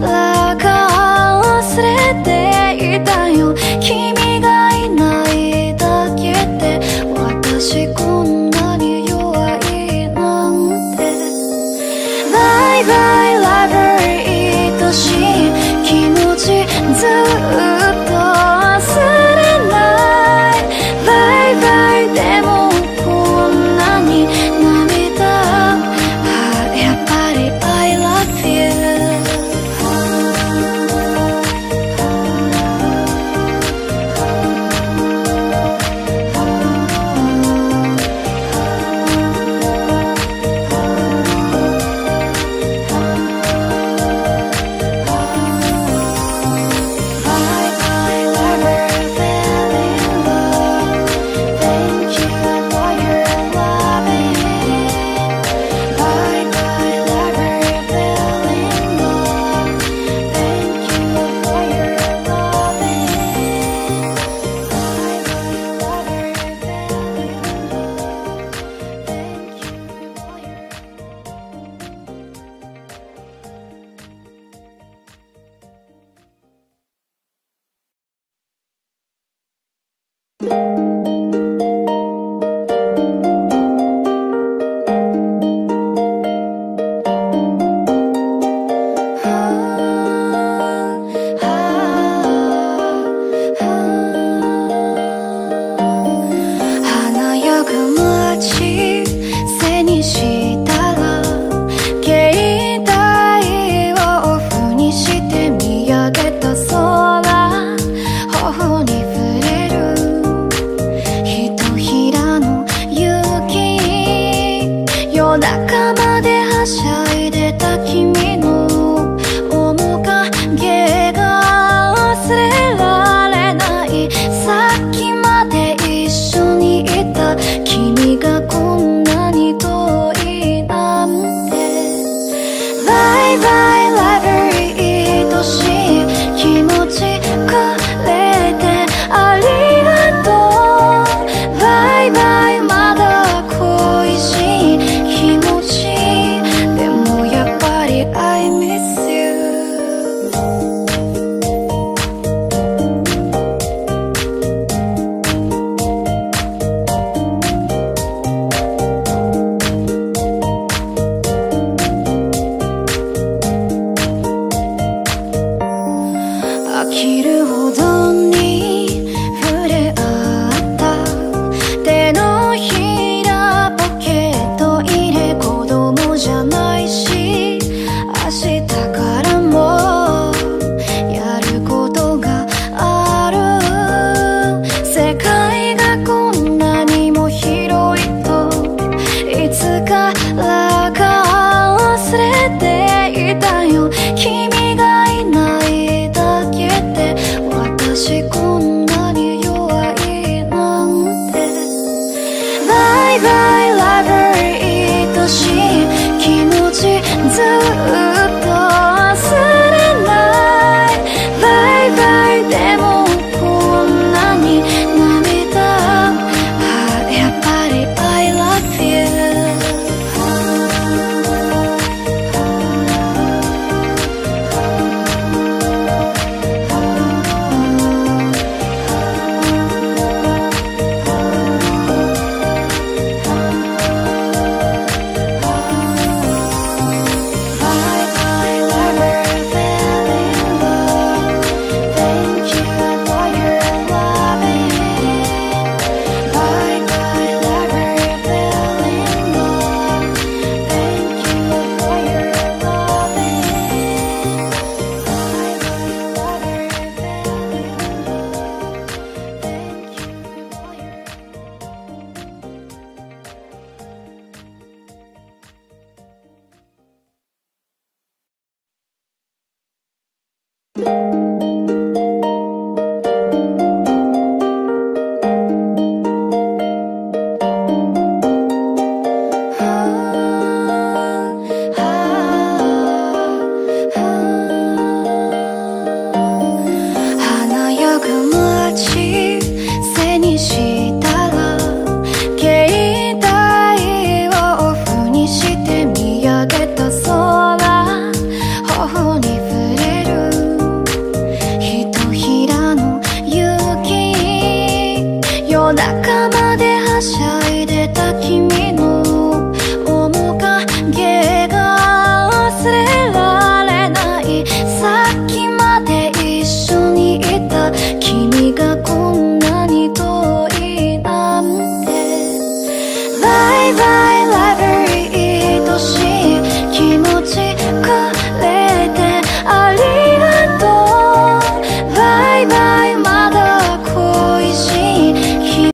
だから忘れていたよ。君 いなんてバイバイラブリー愛し